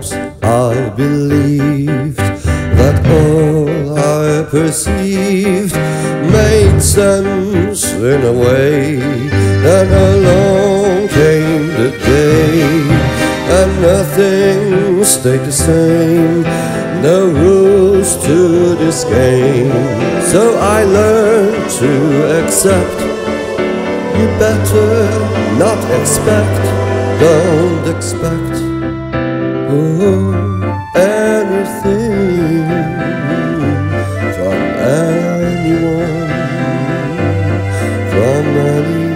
times I believed that all I perceived made sense in a way. And along came the day, and nothing stayed the same. No rules to this game. So I learned to accept. You better not expect, don't expect oh, anything from anyone, from anyone.